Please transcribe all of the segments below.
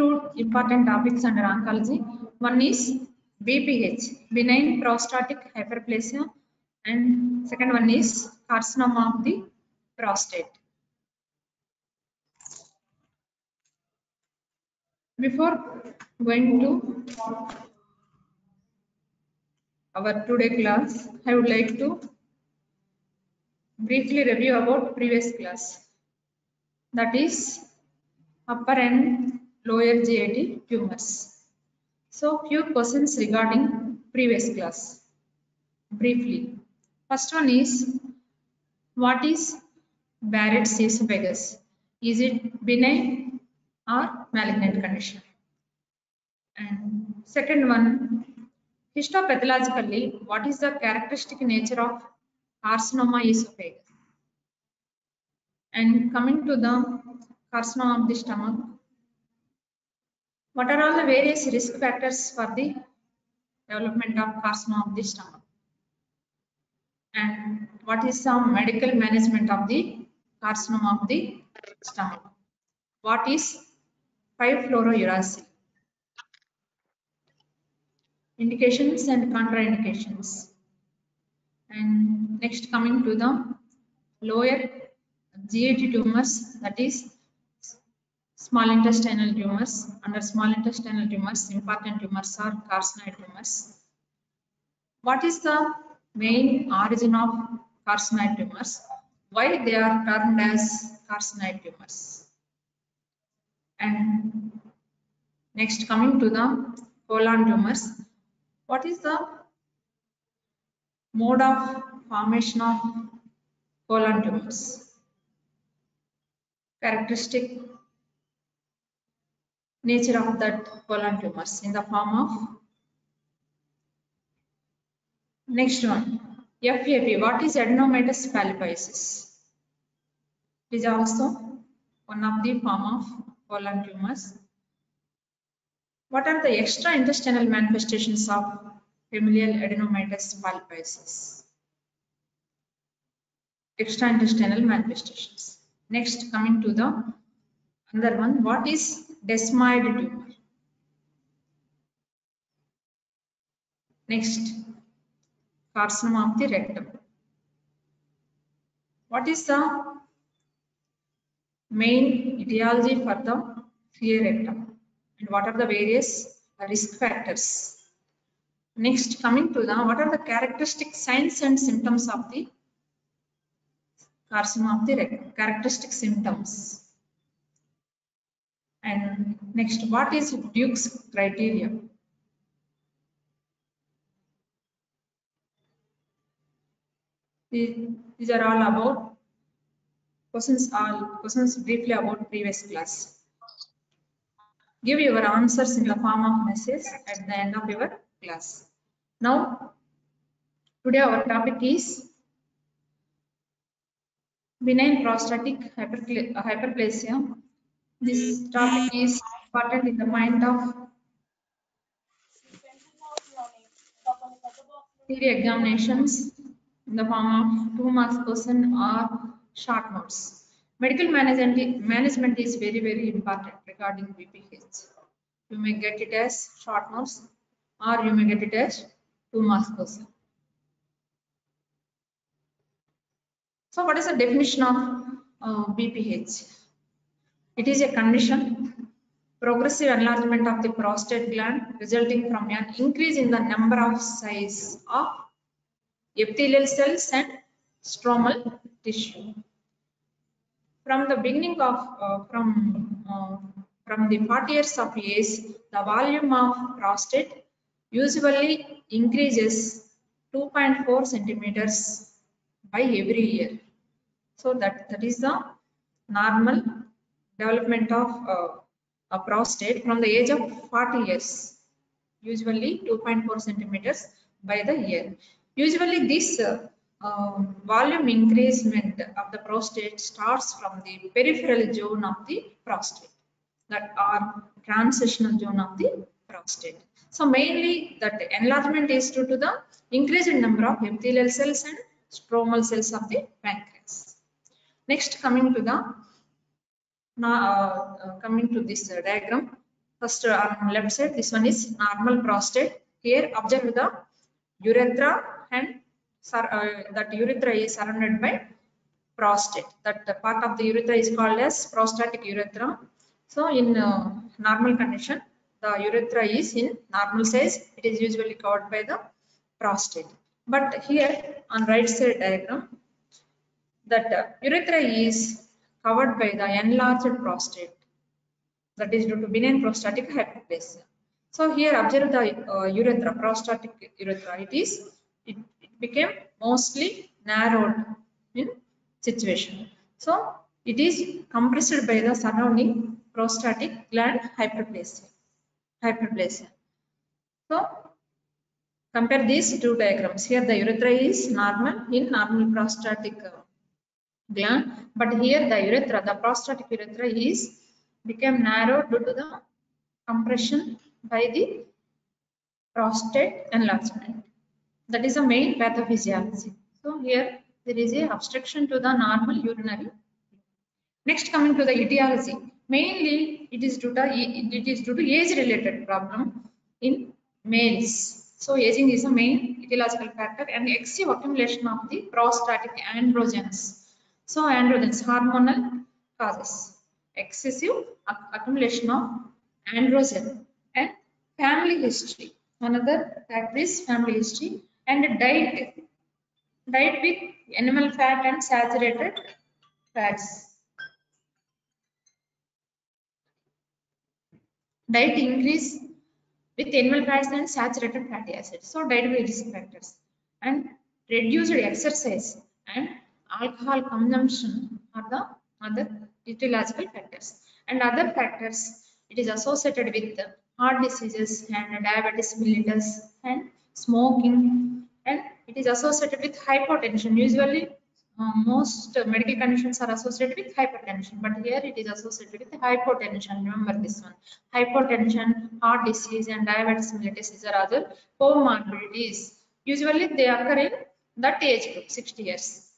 two important topics under oncology. One is BPH, benign prostatic hyperplasia, and second one is carcinoma of the prostate. Before going to our today class, I would like to briefly review about previous class. That is upper and lower GIT tumors. So few questions regarding previous class. Briefly. First one is what is Barrett's esophagus? Is it benign or malignant condition? And second one, histopathologically, what is the characteristic nature of carcinoma esophagus? And coming to the carcinoma of the stomach, what are all the various risk factors for the development of carcinoma of the stomach? And what is some medical management of the carcinoma of the stomach? What is 5-fluorouracil? Indications and contraindications. And next coming to the lower GIT tumors, that is small intestinal tumors. Under small intestinal tumors, important tumors are carcinoid tumors. What is the main origin of carcinoid tumors? Why they are termed as carcinoid tumors? And next coming to the colon tumors, what is the mode of formation of colon tumors? Characteristic nature of that colon tumors in the form of next one FAP what is adenomatous polyposis it is also one of the form of colon tumors. What are the extra intestinal manifestations of familial adenomatous polyposis extra intestinal manifestations. Next coming to the another one what is desmoid tumor. Next, carcinoma of the rectum. What is the main etiology for the fear rectum and what are the various risk factors? Next, coming to the what are the characteristic signs and symptoms of the carcinoma of the rectum? Characteristic symptoms. And next, what is Duke's criteria? These are all about questions, all questions briefly about previous class. Give your answers in the form of message at the end of your class. Now, today our topic is benign prostatic hyperplasia this topic is important in the mind of theory examinations in the form of two marks question or short notes. Medical management, management is very, very important regarding BPH. You may get it as short notes or you may get it as two marks question. So what is the definition of uh, BPH? It is a condition, progressive enlargement of the prostate gland resulting from an increase in the number of size of epithelial cells and stromal tissue. From the beginning of, uh, from, uh, from the 40 years of age, the volume of prostate usually increases 2.4 centimeters by every year. So that, that is the normal development of uh, a prostate from the age of 40 years, usually 2.4 centimeters by the year. Usually this uh, uh, volume increasement of the prostate starts from the peripheral zone of the prostate that are transitional zone of the prostate. So mainly that enlargement is due to the increased number of epithelial cells and stromal cells of the pancreas. Next coming to the now uh, uh, coming to this uh, diagram First on left side, this one is normal prostate. Here observe the urethra and that urethra is surrounded by prostate. That part of the urethra is called as prostatic urethra. So in normal condition, the urethra is in normal size. It is usually covered by the prostate. But here on right side diagram, that urethra is covered by the enlarged prostate. That is due to benign prostatic hyperplasia. So here observe the uh, urethra, prostatic urethra. It is, it, it became mostly narrowed in situation. So it is compressed by the surrounding prostatic gland hyperplasia. Hyperplasia. So compare these two diagrams. Here the urethra is normal in normal prostatic uh, gland, but here the urethra, the prostatic urethra is became narrow due to the compression by the prostate enlargement. That is the main pathophysiology. So here there is a obstruction to the normal urinary. Next coming to the etiology. Mainly it is due to it is due to age related problem in males. So aging is the main etiological factor and excessive accumulation of the prostatic androgens. So androgens hormonal causes excessive accumulation of androgen and family history. Another factor is family history and diet diet with animal fat and saturated fats. Diet increase with animal fats and saturated fatty acids. So diet dietary risk factors and reduced exercise and alcohol consumption are the other etiological factors. And other factors, it is associated with heart diseases and diabetes mellitus and smoking and it is associated with hypertension Usually uh, most medical conditions are associated with hypertension, but here it is associated with hypotension. Remember this one. Hypotension, heart disease, and diabetes mellitus is other comorbidities. Usually they occur in that age group, 60 years.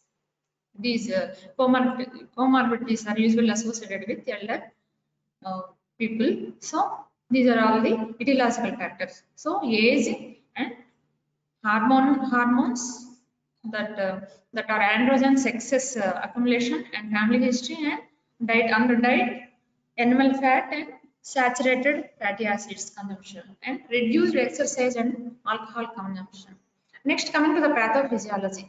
These uh, comorbidities are usually associated with elder uh, people. So these are all the etiological factors. So age and hormone hormones that uh, that are androgens excess uh, accumulation and family history and diet under diet animal fat and saturated fatty acids consumption and reduced exercise and alcohol consumption next coming to the pathophysiology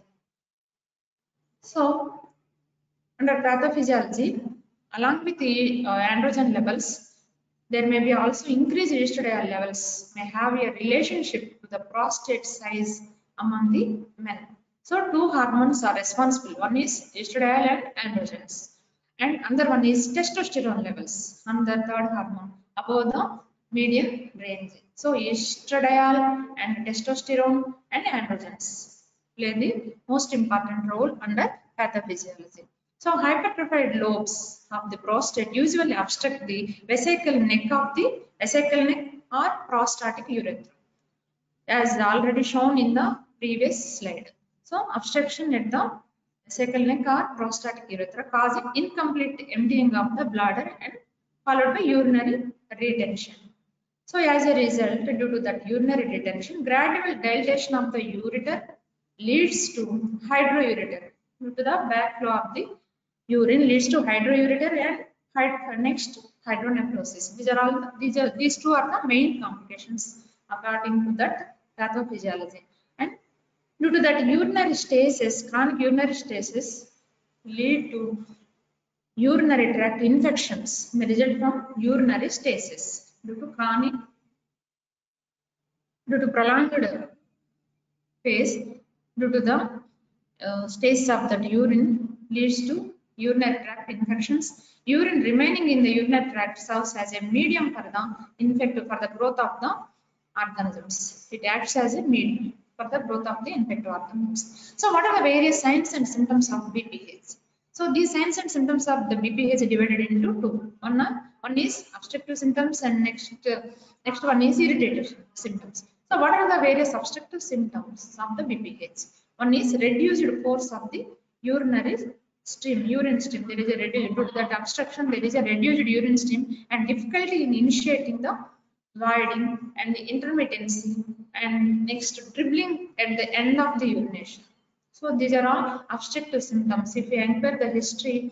so under pathophysiology along with the uh, androgen levels there may be also increased estradiol levels may have a relationship to the prostate size among the men. So two hormones are responsible. One is estradiol and androgens. And another one is testosterone levels and the third hormone above the median range. So estradiol and testosterone and androgens play the most important role under pathophysiology. So hypertrophied lobes of the prostate usually obstruct the vesical neck of the vesical neck or prostatic urethra as already shown in the previous slide. So obstruction at the vesical neck or prostatic urethra causing incomplete emptying of the bladder and followed by urinary retention. So as a result, due to that urinary retention, gradual dilatation of the ureter leads to hydroureter due to the backflow of the urine leads to hydroureter and next hydronephrosis. These are all these are these two are the main complications according to that pathophysiology. And due to that urinary stasis, chronic urinary stasis lead to urinary tract infections may result from urinary stasis due to chronic due to prolonged phase due to the uh, stasis of that urine leads to urinary tract infections. Urine remaining in the urinary tract serves as a medium for the infective for the growth of the organisms. It acts as a medium for the growth of the infective organisms. So what are the various signs and symptoms of BPH? So these signs and symptoms of the BPH divided into two. One, uh, one is obstructive symptoms and next, uh, next one is irritative symptoms. So what are the various obstructive symptoms of the BPH? One is reduced force of the urinary stream, urine stream. There is a reduced, due to that obstruction, there is a reduced urine stream and difficulty in initiating the voiding and the intermittency and next dribbling at the end of the urination. So these are all obstructive symptoms. If you inquire the history,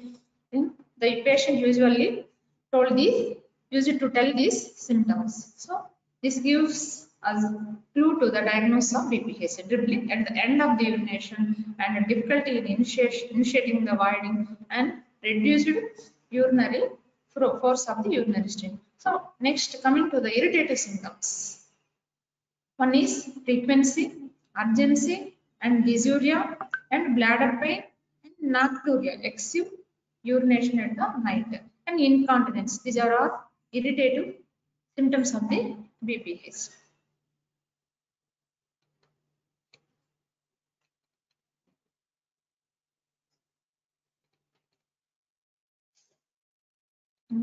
the patient usually told these, used to tell these symptoms. So this gives us clue to the diagnosis of BPH, dribbling at the end of the urination and difficulty in initiating the voiding and reduced urinary force of the urinary stream. So next coming to the irritative symptoms. One is frequency, urgency and dysuria and bladder pain and nocturia, excessive urination at the night and incontinence. These are all irritative symptoms of the So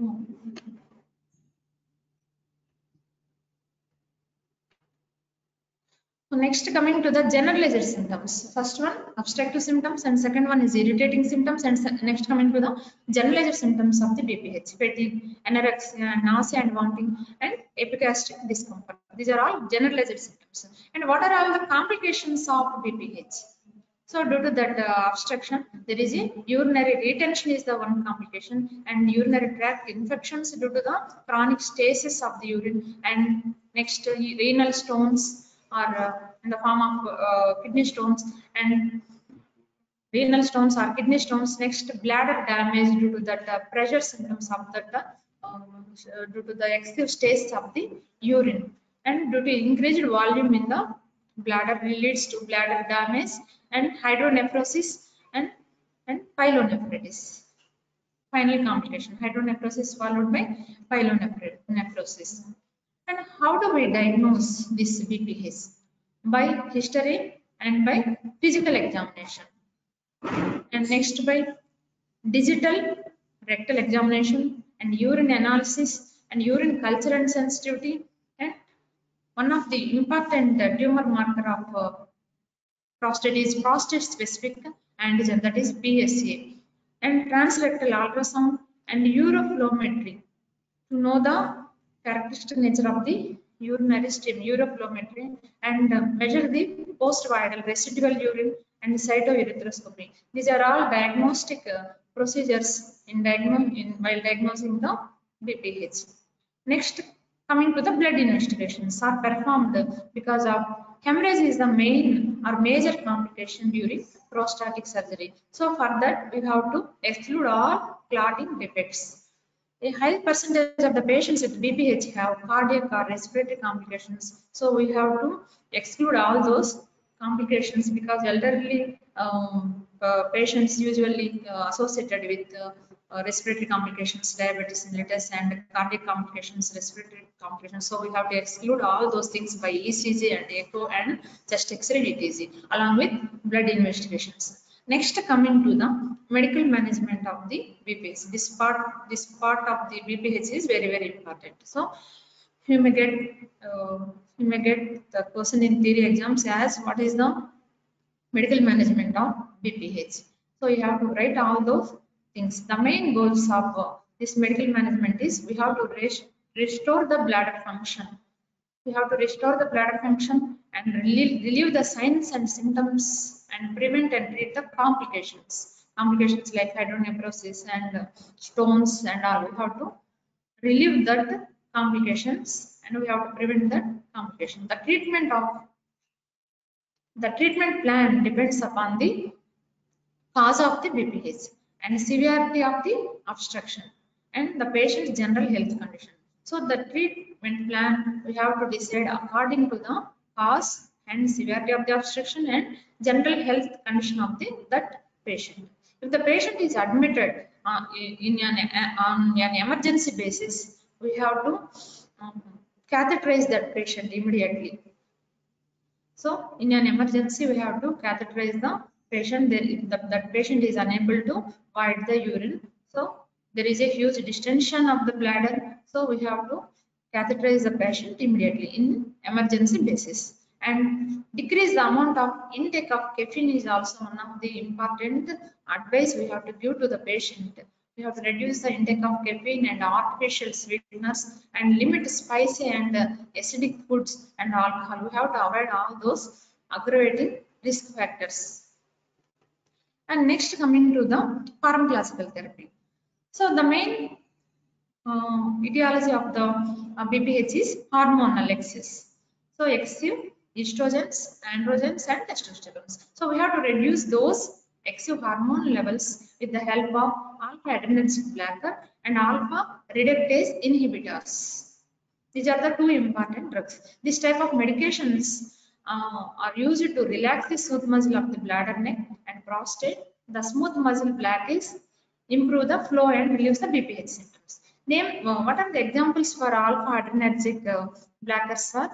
next coming to the generalized symptoms. First one obstructive symptoms and second one is irritating symptoms and next coming to the generalized symptoms of the BPH, fatigue, anorexia, nausea and vomiting and epigastric discomfort. These are all generalized symptoms. And what are all the complications of BPH? So due to that uh, obstruction, there is a urinary retention is the one complication and urinary tract infections due to the chronic stasis of the urine and next uh, renal stones are uh, in the form of uh, kidney stones and renal stones or kidney stones. Next bladder damage due to that uh, pressure symptoms of that uh, um, due to the excessive stasis of the urine and due to increased volume in the bladder leads to bladder damage and hydronephrosis and, and pyelonephritis. Final complication, hydronephrosis followed by pyelonephrosis. And how do we diagnose this BPH? By history and by physical examination. And next by digital rectal examination and urine analysis and urine culture and sensitivity. One of the important tumor marker of uh, prostate is prostate specific antigen that is PSA and transrectal ultrasound and uroflowmetry to know the characteristic nature of the urinary stream uroflowmetry and uh, measure the post-voidal residual urine and cytourethropy. These are all diagnostic uh, procedures in, in while diagnosing the BPH. Next, coming to the blood investigations are performed because of hemorrhage is the main or major complication during prostatic surgery. So for that we have to exclude all clotting defects. A high percentage of the patients with BPH have cardiac or respiratory complications. So we have to exclude all those complications because elderly um, uh, patients usually uh, associated with uh, respiratory complications, diabetes mellitus, and cardiac complications, respiratory complications. So we have to exclude all those things by ECG and echo and chest X-ray DTG along with blood investigations. Next, coming to the medical management of the BPH. This part, this part of the BPH is very very important. So you may get uh, you may get the question in theory exams as what is the medical management of BPH. So you have to write all those things. The main goals of uh, this medical management is we have to rest, restore the bladder function. We have to restore the bladder function and relieve, relieve the signs and symptoms and prevent and treat the complications. Complications like hydronephrosis and uh, stones and all. We have to relieve that complications and we have to prevent that complication. The treatment of the treatment plan depends upon the cause of the BPH and severity of the obstruction and the patient's general health condition. So the treatment plan we have to decide according to the cause and severity of the obstruction and general health condition of the that patient. If the patient is admitted uh, in an, uh, on an emergency basis, we have to um, catheterize that patient immediately. So in an emergency, we have to catheterize the patient the, that patient is unable to void the urine so there is a huge distension of the bladder so we have to catheterize the patient immediately in emergency basis and decrease the amount of intake of caffeine is also one of the important advice we have to give to the patient. We have to reduce the intake of caffeine and artificial sweeteners and limit spicy and acidic foods and alcohol. We have to avoid all those aggravating risk factors. And next coming to the pharmacological therapy. So the main uh, etiology of the uh, BPH is hormonal excess. So excessive estrogens, androgens and testosterone. So we have to reduce those excessive hormone levels with the help of alpha adrenergic blocker and alpha reductase inhibitors. These are the two important drugs. This type of medications uh, are used to relax the smooth muscle of the bladder neck and prostate. The smooth muscle black is improve the flow and reduce the BPH symptoms. Name uh, what are the examples for alpha adrenergic uh, blockers are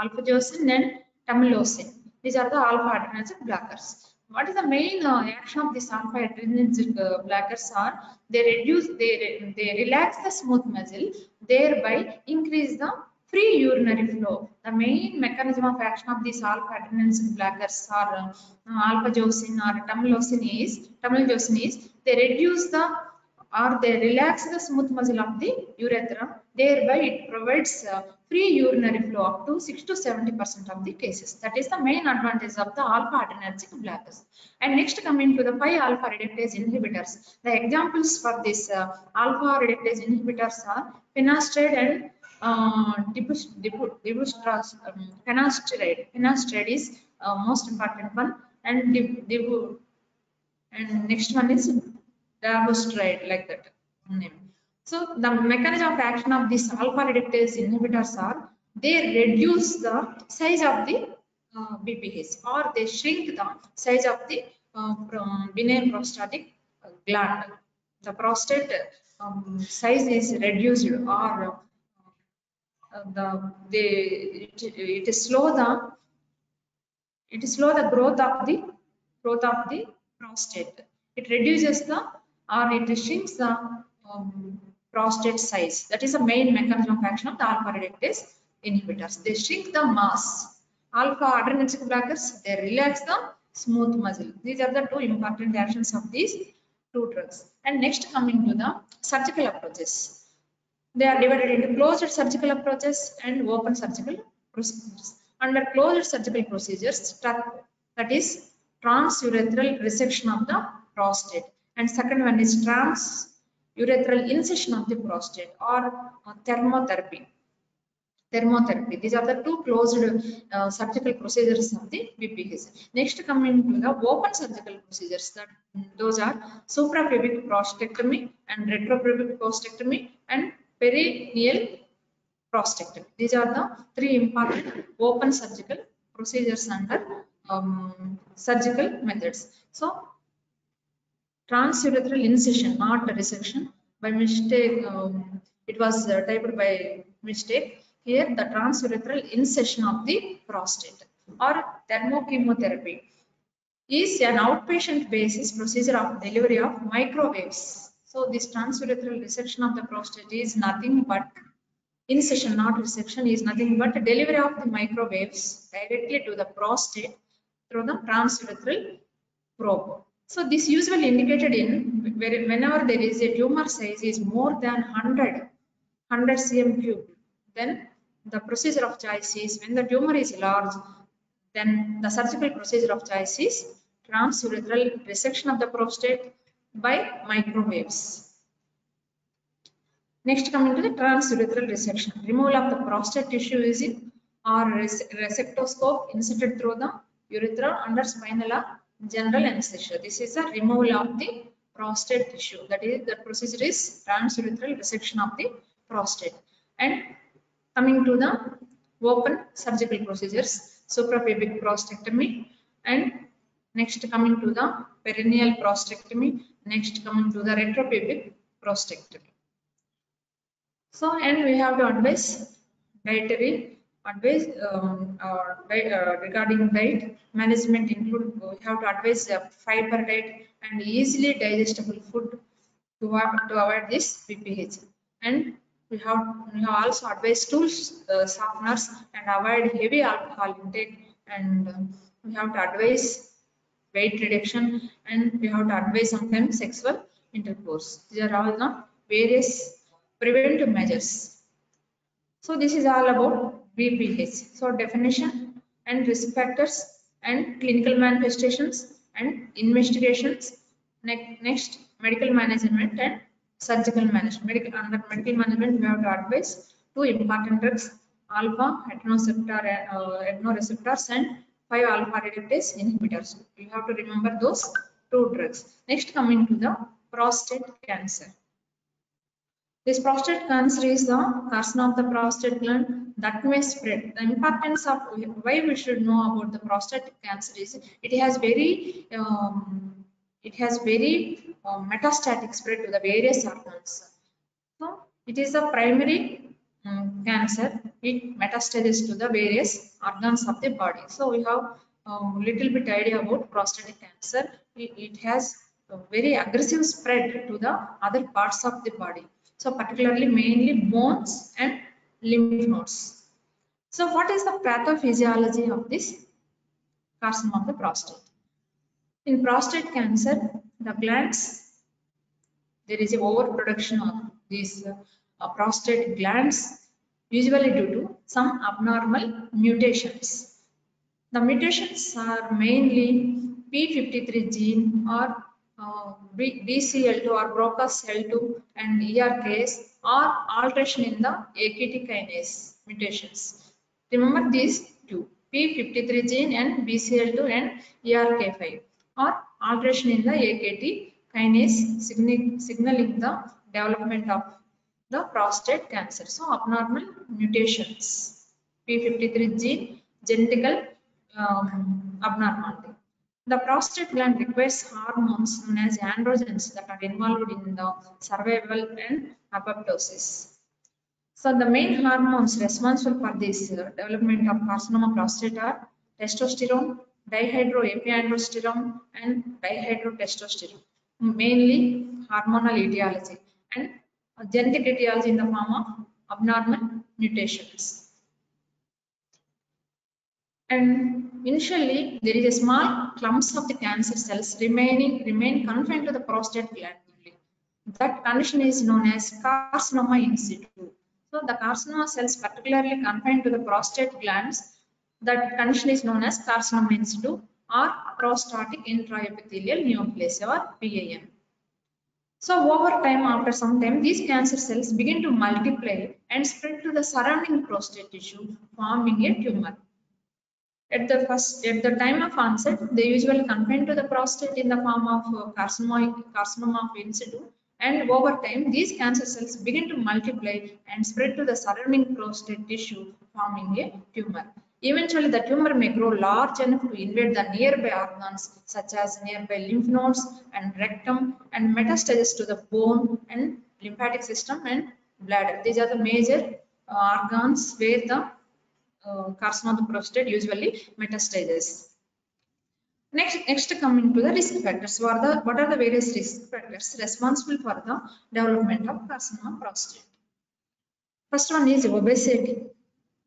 alfuzosin and tamsulosin. These are the alpha adrenergic blockers. What is the main uh, action of these alpha adrenergic uh, blockers are they reduce they they relax the smooth muscle thereby increase the free urinary flow. The main mechanism of action of these alpha adrenergic blockers are uh, alfuzosin or tamsulosin is is they reduce the or they relax the smooth muscle of the urethra. Thereby, it provides uh, free urinary flow up to 6 to 70 percent of the cases. That is the main advantage of the alpha adrenergic blockers. And next coming to the 5 alpha reductase inhibitors. The examples for this uh, alpha reductase inhibitors are finasteride and finasteride. Finasteride is uh, most important one and dibu, and next one is dutasteride like that name. So the mechanism of action of these alpha reductase inhibitors are they reduce the size of the uh, BPH or they shrink the size of the uh, benign prostatic gland. The prostate um, size is reduced or uh, the they it, it is slow the it is slow the growth of the growth of the prostate. It reduces the or it shrinks the um, prostate size. That is the main mechanism of action of the alpha reductase inhibitors. They shrink the mass. Alpha adrenergic blockers, they relax the smooth muscle. These are the two important actions of these two drugs. And next coming to the surgical approaches. They are divided into closed surgical approaches and open surgical procedures. Under closed surgical procedures, that is transurethral resection of the prostate. And second one is transurethral incision of the prostate or uh, thermotherapy. Thermotherapy. These are the two closed uh, surgical procedures of the BPH next coming to the open surgical procedures that those are suprapubic prostatectomy and retropubic prostatectomy and perineal prostatectomy these are the three important open surgical procedures under um, surgical methods so transurethral incision, not resection. By mistake, um, it was uh, typed by mistake. Here, the transurethral incision of the prostate or thermochemotherapy is an outpatient basis procedure of delivery of microwaves. So, this transurethral resection of the prostate is nothing but incision, not resection, is nothing but delivery of the microwaves directly to the prostate through the transurethral probe. So this usually indicated in whenever there is a tumor size is more than 100, 100 cm cube, then the procedure of choice is when the tumor is large, then the surgical procedure of choice is transurethral resection of the prostate by microwaves. Next coming to the transurethral resection. Removal of the prostate tissue is in or resectoscope inserted through the urethra under spinal general anesthesia. This is a removal of the prostate tissue. That is, the procedure is transurethral resection of the prostate. And coming to the open surgical procedures, suprapubic prostatectomy, and next coming to the perineal prostatectomy, next coming to the retropubic prostatectomy. So, and we have to advise dietary advice um, uh, uh, regarding diet management include we have to advise uh, fiber diet and easily digestible food to, to avoid this BPH and we have, we have also advised stool uh, softeners and avoid heavy alcohol intake and um, we have to advise weight reduction and we have to advise sometimes sexual intercourse. These are all the various preventive measures. So this is all about BPH. So definition and risk factors and clinical manifestations and investigations. Ne- Next, medical management and surgical management. Medical, under medical management, we have to advise two important drugs, alpha adrenoceptor, uh, and 5 alpha reductase inhibitors. You have to remember those two drugs. Next, coming to the prostate cancer. This prostate cancer is the carcinoma of the prostate gland that may spread. The importance of why we should know about the prostate cancer is it has very um, it has very uh, metastatic spread to the various organs. So it is a primary um, cancer. It metastasis to the various organs of the body. So we have um, little bit idea about prostatic cancer. It, has a very aggressive spread to the other parts of the body. So particularly mainly bones and lymph nodes. So what is the pathophysiology of this carcinoma of the prostate? In prostate cancer, the glands, there is a overproduction of these uh, prostate glands, usually due to some abnormal mutations. The mutations are mainly P53 gene or uh, BCL2 or Broca's L2 and ERKs or alteration in the AKT kinase mutations. Remember these two, P53 gene and BCL2 and ERK5 or alteration in the AKT kinase signaling the development of the prostate cancer. So abnormal mutations, P53 gene, genetical um, abnormality. The prostate gland requires hormones known as androgens that are involved in the survival and apoptosis. So the main hormones responsible for this uh, development of carcinoma prostate are testosterone, dihydroepiandrosterone, and dihydrotestosterone. Mainly hormonal etiology and genetic etiology in the form of abnormal mutations. And initially, there is a small clumps of the cancer cells remaining remain confined to the prostate gland. That condition is known as carcinoma in situ. So the carcinoma cells particularly confined to the prostate glands, that condition is known as carcinoma in situ or prostatic intraepithelial neoplasia or PIN. So over time, after some time, these cancer cells begin to multiply and spread to the surrounding prostate tissue, forming a tumor. At the first, at the time of onset, they usually confine to the prostate in the form of uh, carcinoma, carcinoma of in situ. And over time, these cancer cells begin to multiply and spread to the surrounding prostate tissue, forming a tumor. Eventually, the tumor may grow large enough to invade the nearby organs, such as nearby lymph nodes and rectum, and metastasis to the bone and lymphatic system and bladder. These are the major uh, organs where the uh, carcinoma of the prostate usually metastasis. Next, next coming to the risk factors. What are the, what are the various risk factors responsible for the development of carcinoma of prostate? First one is obesity.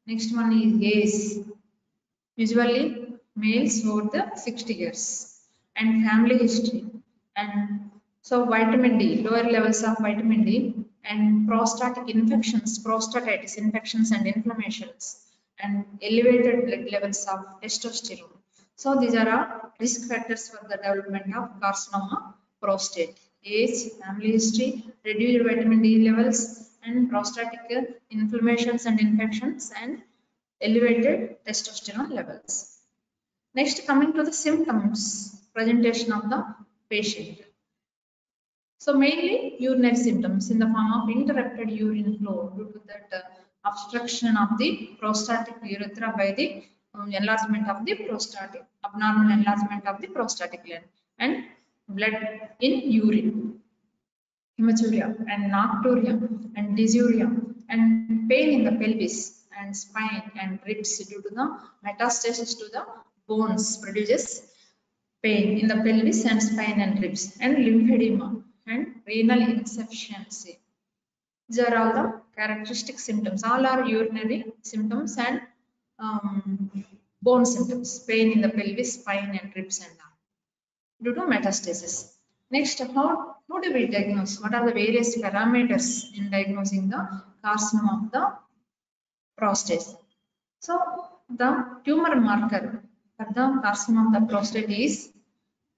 Next one is age. Usually males over the 60 years and family history. And so vitamin D, lower levels of vitamin D and prostatic infections, prostatitis infections and inflammations and elevated blood levels of testosterone. So these are risk factors for the development of carcinoma prostate. Age, family history, reduced vitamin D levels, and prostatic inflammations and infections, and elevated testosterone levels. Next, coming to the symptoms, presentation of the patient. So mainly urinary symptoms in the form of interrupted urine flow due to that uh, obstruction of the prostatic urethra by the um, enlargement of the prostatic, abnormal enlargement of the prostatic gland and blood in urine, hematuria and nocturia and dysuria and pain in the pelvis and spine and ribs due to the metastasis to the bones produces pain in the pelvis and spine and ribs and lymphedema and renal insufficiency. These are all the characteristic symptoms. All are urinary symptoms and um, bone symptoms, pain in the pelvis, spine, and ribs and all due to metastasis. Next, how, how do we diagnose? What are the various parameters in diagnosing the carcinoma of the prostate? So, the tumor marker for the carcinoma of the prostate is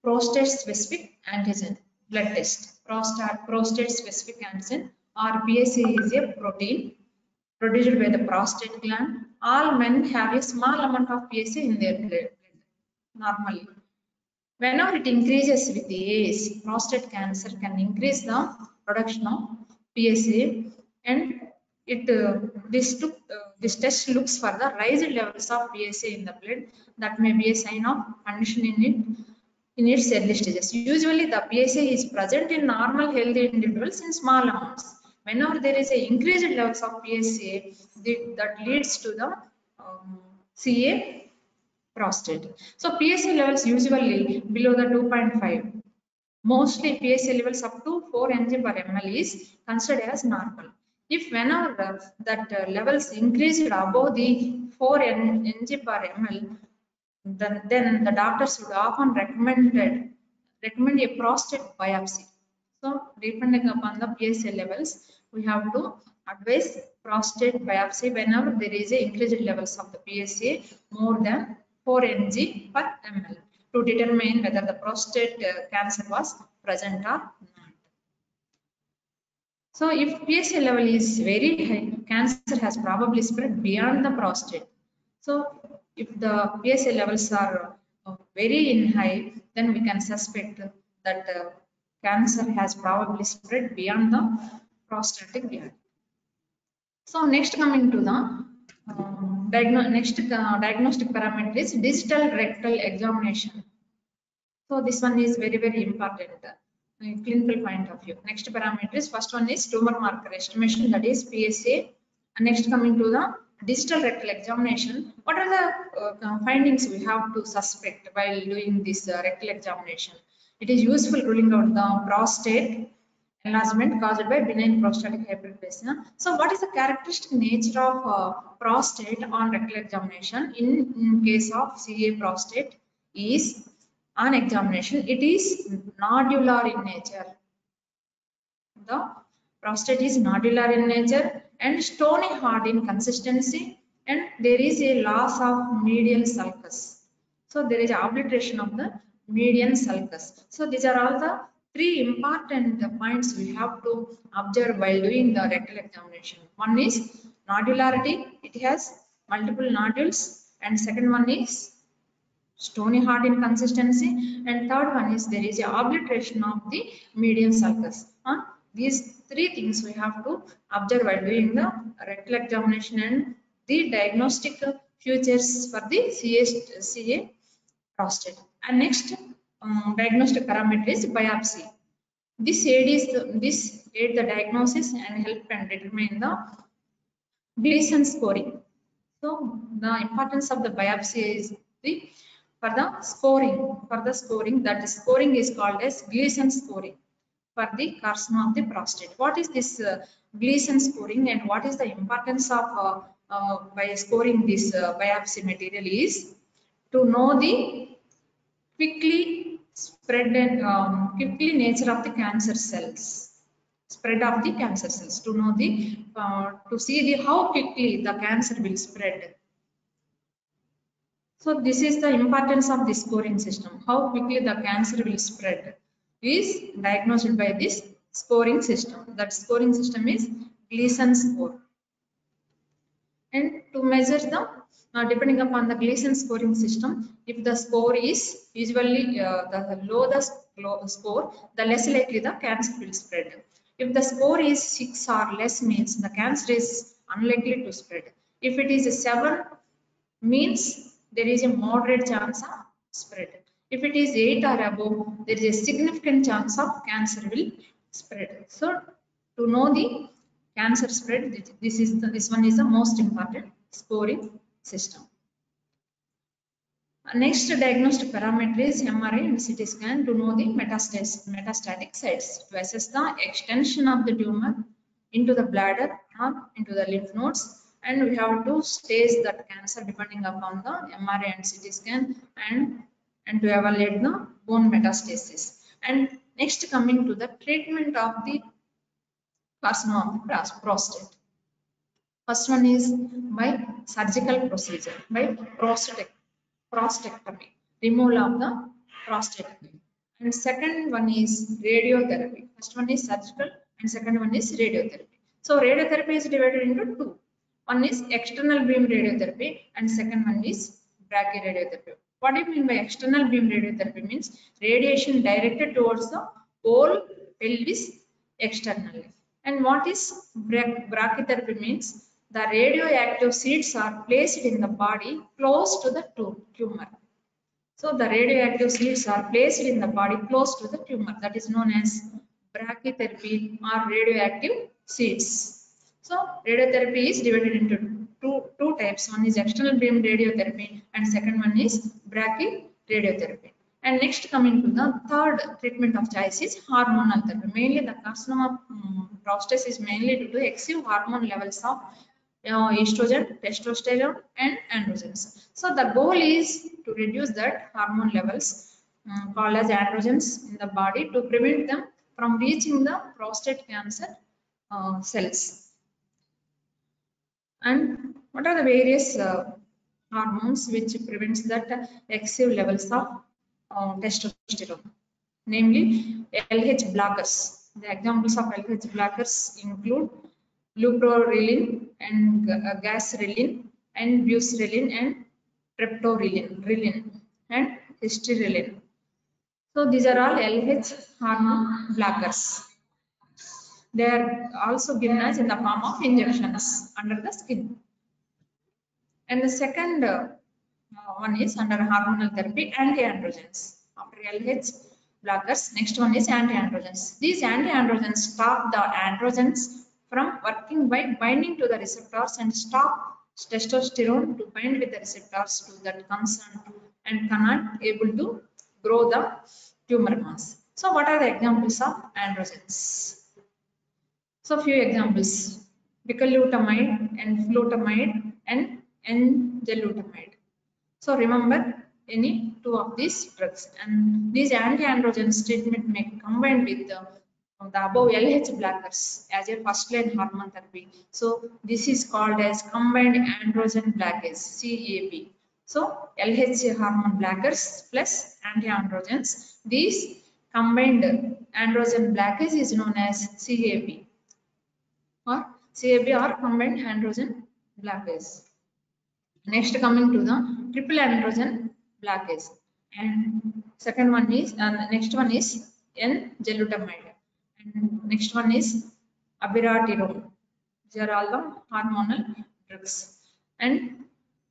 prostate specific antigen blood test. Prostate, prostate specific antigen or PSA is a protein produced by the prostate gland. All men have a small amount of PSA in their blood normally. Whenever it increases with age, prostate cancer can increase the production of PSA and it uh, this, took, uh, this test looks for the rising levels of PSA in the blood that may be a sign of condition in it in its early stages. Usually the PSA is present in normal healthy individuals in small amounts. Whenever there is a increased levels of PSA that leads to the um, CA prostate. So PSA levels usually below the 2.5. Mostly PSA levels up to 4 mg per ml is considered as normal. If whenever that uh, levels increased above the 4 mg per ml, then, then the doctors would often recommended recommend a prostate biopsy. So depending upon the PSA levels, we have to advise prostate biopsy whenever there is a increased levels of the PSA more than 4 mg per ml to determine whether the prostate uh, cancer was present or not. So if PSA level is very high, cancer has probably spread beyond the prostate. So if the PSA levels are uh, very in high, then we can suspect that uh, cancer has probably spread beyond the prostatic gland. So next coming to the next uh, diagnostic parameter is distal rectal examination. So this one is very very important uh, clinical point of view. Next parameter is first one is tumor marker estimation that is PSA. And next coming to the digital rectal examination. What are the uh, findings we have to suspect while doing this uh, rectal examination? It is useful ruling out the prostate enlargement caused by benign prostatic hyperplasia. So what is the characteristic nature of uh, prostate on rectal examination in, in case of CA prostate is on examination it is nodular in nature. The prostate is nodular in nature and stony hard in consistency and there is a loss of median sulcus. So there is obliteration of the median sulcus. So these are all the three important points we have to observe while doing the rectal examination. One is nodularity, it has multiple nodules and second one is stony hard in consistency and third one is there is a obliteration of the median sulcus. Huh? These three things we have to observe while doing the rectal examination and the diagnostic features for the CA, CA prostate. And next um, diagnostic parameter is biopsy. This aid is the, this aid the diagnosis and help and determine the Gleason scoring. So the importance of the biopsy is the for the scoring for the scoring that scoring is called as Gleason scoring for the carcinoma of the prostate. What is this uh, Gleason scoring and what is the importance of uh, uh, by scoring this uh, biopsy material is to know the quickly spread and um, quickly nature of the cancer cells. Spread of the cancer cells. To know the uh, to see the how quickly the cancer will spread. So this is the importance of the scoring system. How quickly the cancer will spread is diagnosed by this scoring system. That scoring system is Gleason score. And to measure the now, depending upon the Gleason scoring system, if the score is usually uh, the low the score, the less likely the cancer will spread. If the score is 6 or less means the cancer is unlikely to spread. If it is a 7 means there is a moderate chance of spread. If it is 8 or above, there is a significant chance of cancer will spread. So to know the cancer spread, this is the, this one is the most important scoring system. Uh, next diagnostic parameter is MRI and CT scan to know the metastatic sites to assess the extension of the tumor into the bladder or into the lymph nodes and we have to stage that cancer depending upon the MRI and CT scan and and to evaluate the bone metastasis. And next coming to the treatment of the carcinoma of the prostate. First one is by surgical procedure, by prostate, prostatectomy, removal of the prostate. And second one is radiotherapy. First one is surgical and second one is radiotherapy. So radiotherapy is divided into two. One is external beam radiotherapy and second one is brachyradiotherapy. What do you mean by external beam radiotherapy? Means radiation directed towards the whole pelvis externally. And what is brachytherapy means? The radioactive seeds are placed in the body close to the tumor. So the radioactive seeds are placed in the body close to the tumor. That is known as brachytherapy or radioactive seeds. So radiotherapy is divided into two, two types. One is external beam radiotherapy and second one is brachyradiotherapy. And next coming to the third treatment of choice is hormonal therapy. Mainly the carcinoma um, prostate is mainly due to excessive hormone levels of uh, estrogen, testosterone and androgens. So the goal is to reduce that hormone levels um, called as androgens in the body to prevent them from reaching the prostate cancer uh, cells. And what are the various uh, hormones which prevents that excessive levels of uh, testosterone? Namely, LH blockers. The examples of LH blockers include leuprorelin and uh, goserelin and buserelin and triptorelin and histrelin. So these are all LH hormone blockers. They are also given as in the form of injections under the skin. And the second uh, one is under hormonal therapy, anti-androgens. After LH blockers, next one is anti-androgens. These anti-androgens stop the androgens from working by binding to the receptors and stop testosterone to bind with the receptors to that concern and cannot able to grow the tumor mass. So what are the examples of androgens? So few examples, bicalutamide and flutamide and enzalutamide. So remember any two of these drugs and these anti-androgens treatment may combine with the, the above LH blockers as a first line hormone therapy. So this is called as combined androgen blockage CAB. So LH hormone blockers plus anti-androgens. These combined androgen blockage is known as CAB or CAB or combined androgen blockage. Next coming to the triple androgen blockage and second one is and uh, next one is N-gelutamide next one is abiraterone. These are all the hormonal drugs and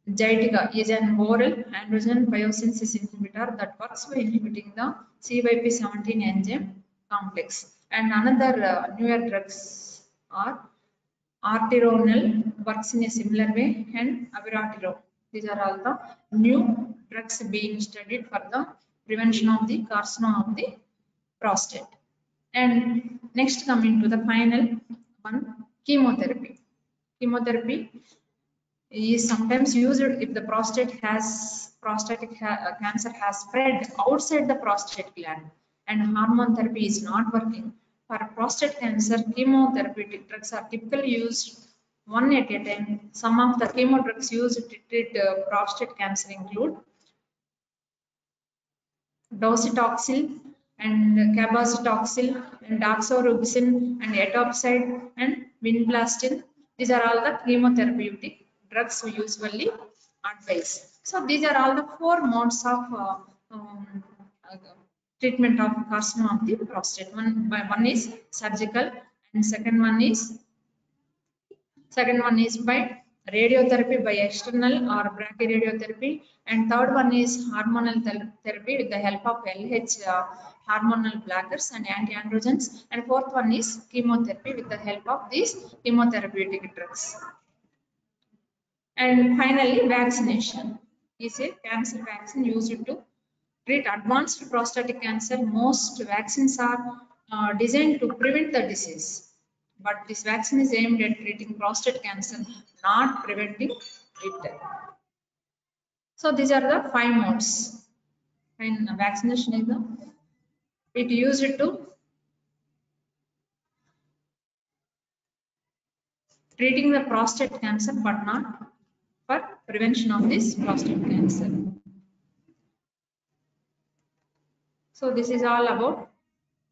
Zytiga is an oral androgen biosynthesis inhibitor that works by inhibiting the CYP17 enzyme complex. And another uh, newer drugs or Orteronel works in a similar way and abiraterone. These are all the new drugs being studied for the prevention of the carcinoma of the prostate. And next coming to the final one, chemotherapy. Chemotherapy is sometimes used if the prostate has prostatic ha cancer has spread outside the prostate gland and hormone therapy is not working for prostate cancer, chemotherapeutic drugs are typically used one at a time. Some of the chemo drugs used to treat uh, prostate cancer include docetaxel and cabazitaxel and doxorubicin and etoposide and vinblastine. These are all the chemotherapeutic drugs we usually advise. So these are all the four modes of uh, um, treatment of carcinoma of the prostate. One, by one is surgical and second one is second one is by radiotherapy by external or brachyradiotherapy and third one is hormonal therapy with the help of LH uh, hormonal blockers and anti-androgens and fourth one is chemotherapy with the help of these chemotherapeutic drugs. And finally vaccination is a cancer vaccine used to treat advanced prostatic cancer, most vaccines are uh, designed to prevent the disease. But this vaccine is aimed at treating prostate cancer, not preventing it. So these are the five modes. And vaccination is the, it used to treating the prostate cancer, but not for prevention of this prostate cancer. So this is all about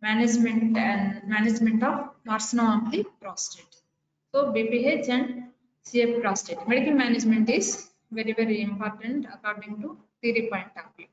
management and management of carcinoma of the prostate. So BPH and CA prostate. Medical management is very, very important according to theory point of view.